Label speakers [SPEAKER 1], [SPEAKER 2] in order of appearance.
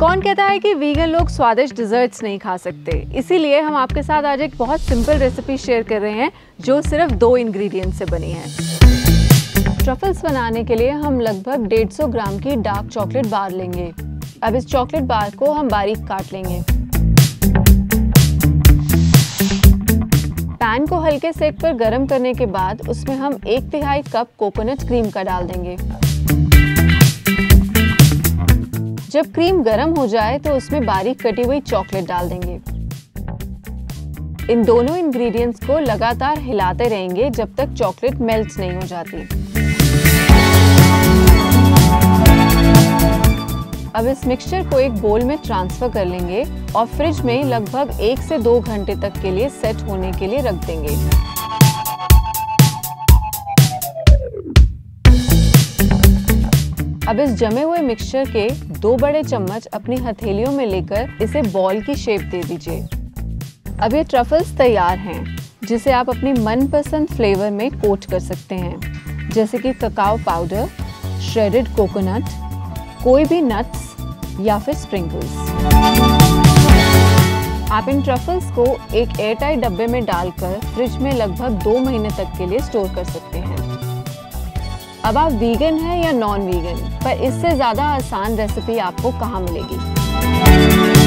[SPEAKER 1] कौन कहता है कि वीगन लोग स्वादिष्ट डिजर्ट्स नहीं खा सकते? इसीलिए हम आपके साथ आज एक बहुत सिंपल रेसिपी शेयर कर रहे हैं, जो सिर्फ़ दो इंग्रेडिएंट से बनी है। ट्रफल्स बनाने के लिए हम लगभग 150 ग्राम की डार्क चॉकलेट बार लेंगे। अब इस चॉकलेट बार को हम बारीक काट लेंगे। पैन को हल्के सेक पर गर्म करने के बाद उसमें हम एक तिहाई कप कोकोनट क्रीम का डाल देंगे। जब क्रीम गर्म हो जाए तो उसमें बारीक कटी हुई चॉकलेट डाल देंगे। इन दोनों इंग्रेडिएंट्स को लगातार हिलाते रहेंगे जब तक चॉकलेट मेल्ट नहीं हो जाती। अब इस मिक्सचर को एक बोल में ट्रांसफ़र कर लेंगे और फ्रिज में लगभग एक से दो घंटे तक के लिए सेट होने के लिए रख देंगे। अब इस जमे हुए मिक्सचर के दो बड़े चम्मच अपनी हथेलियों में लेकर इसे बॉल की शेप दे दीजिए। अब ये ट्रफल्स तैयार हैं, जिसे आप अपनी मनपसंद फ्लेवर में कोट कर सकते हैं। जैसे कि ककाओ पाउडर श्रेडेड कोकोनट कोई भी नट्स या फिर स्प्रिंकल्स आप इन ट्रफल्स को एक एयरटाइट डब्बे में डालकर फ्रिज में लगभग दो महीने तक के लिए स्टोर कर सकते हैं। अब आप वीगन हैं या नॉन वीगन पर इससे ज़्यादा आसान रेसिपी आपको कहाँ मिलेगी?